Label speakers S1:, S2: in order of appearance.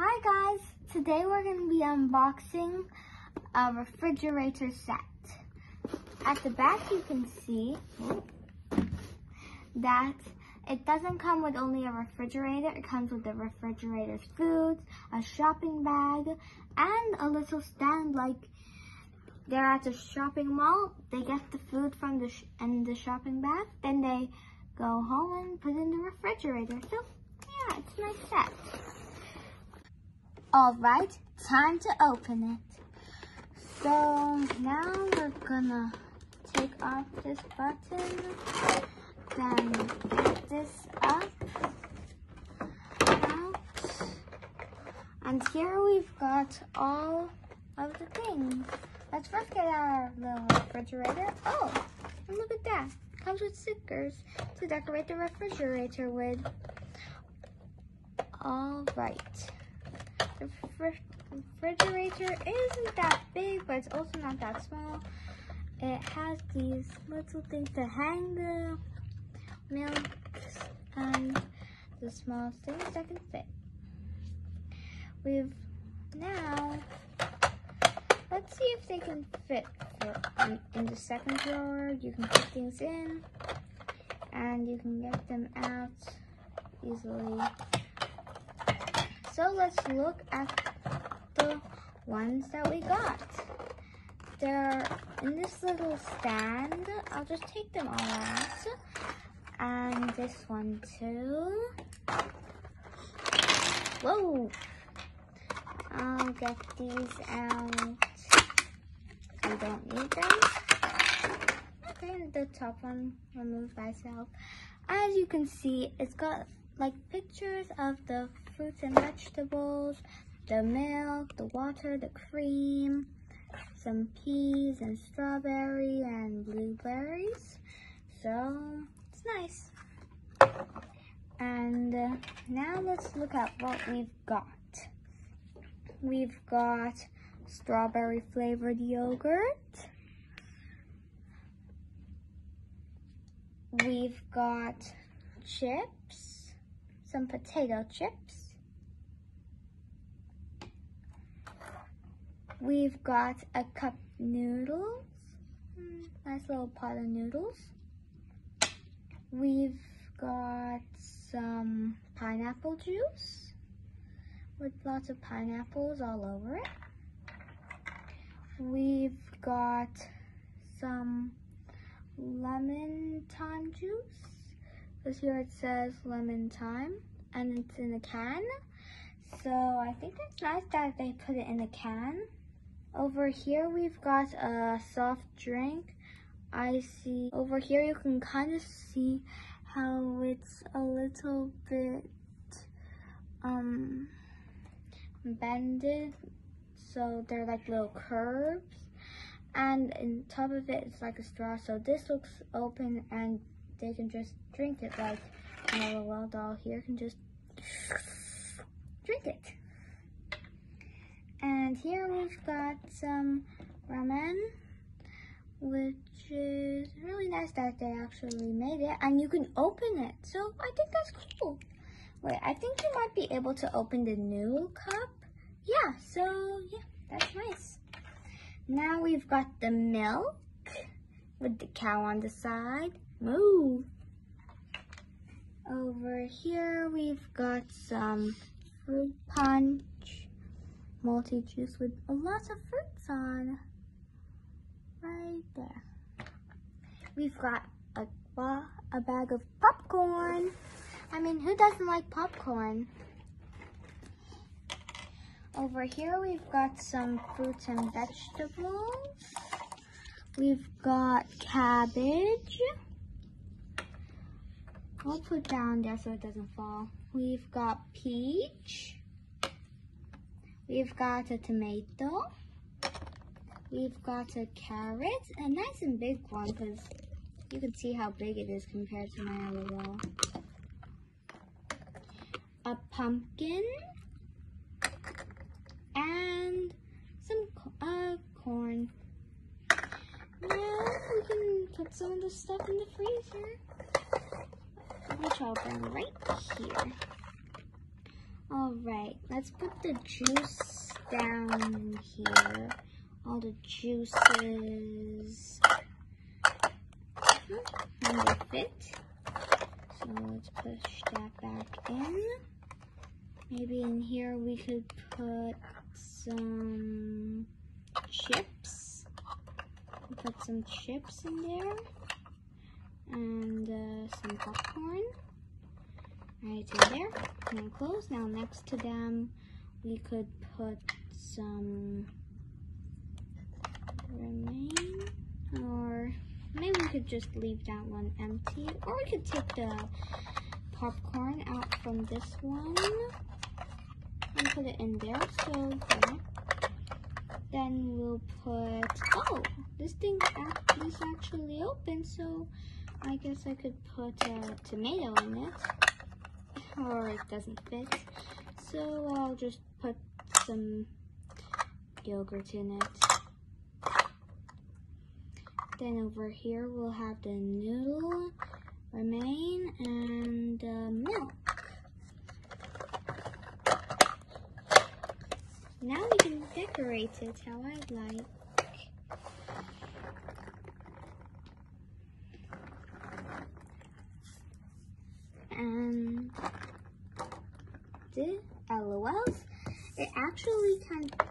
S1: Hi guys, today we're going to be unboxing a refrigerator set. At the back you can see that it doesn't come with only a refrigerator, it comes with the refrigerator's foods, a shopping bag, and a little stand like they're at a shopping mall, they get the food from the and the shopping bag, then they go home and put in the refrigerator. So yeah, it's a nice set. All right, time to open it. So now we're gonna take off this button, then get this up, out, and here we've got all of the things. Let's first get our little refrigerator. Oh, and look at that. Comes with stickers to decorate the refrigerator with. All right. The refrigerator isn't that big, but it's also not that small. It has these little things to hang the milk and the small things that can fit. We've now, let's see if they can fit um, in the second drawer. You can put things in and you can get them out easily. So let's look at the ones that we got. They're in this little stand. I'll just take them all out. And this one too. Whoa! I'll get these out. I don't need them. Okay, the top one removed by itself. As you can see, it's got like pictures of the fruits and vegetables, the milk, the water, the cream, some peas and strawberry and blueberries. So it's nice. And uh, now let's look at what we've got. We've got strawberry flavored yogurt. We've got chips, some potato chips. We've got a cup noodles, nice little pot of noodles. We've got some pineapple juice with lots of pineapples all over it. We've got some lemon thyme juice because here it says lemon thyme and it's in a can. So I think it's nice that they put it in a can. Over here we've got a soft drink. I see over here you can kind of see how it's a little bit um bended. So they're like little curves. And in top of it it's like a straw. So this looks open and they can just drink it. Like you know the doll here can just drink it and here we've got some ramen which is really nice that they actually made it and you can open it. So I think that's cool. Wait I think you might be able to open the new cup. Yeah so yeah that's nice. Now we've got the milk with the cow on the side. Move. Over here we've got some fruit punch, multi-juice with lots of fruits on. Right there. We've got a, a bag of popcorn. I mean, who doesn't like popcorn? Over here we've got some fruits and vegetables. We've got cabbage. I'll put down there so it doesn't fall. We've got peach. We've got a tomato. We've got a carrot, a nice and big one because you can see how big it is compared to my other wall. A pumpkin and some uh, corn. Now we can put some of the stuff in the freezer which I'll bring right here. All right, let's put the juice down here. All the juices. And fit. So let's push that back in. Maybe in here we could put some chips. Put some chips in there. And uh, some popcorn. Right in there. And close. Now next to them we could put some ramen or maybe we could just leave that one empty or we could take the popcorn out from this one and put it in there so yeah. then we'll put oh this thing uh, is actually open so I guess I could put a tomato in it or it doesn't fit so I'll just put some yogurt in it then over here we'll have the noodle, ramen, and uh, milk. Now we can decorate it how I like. And LOLs, it actually kind of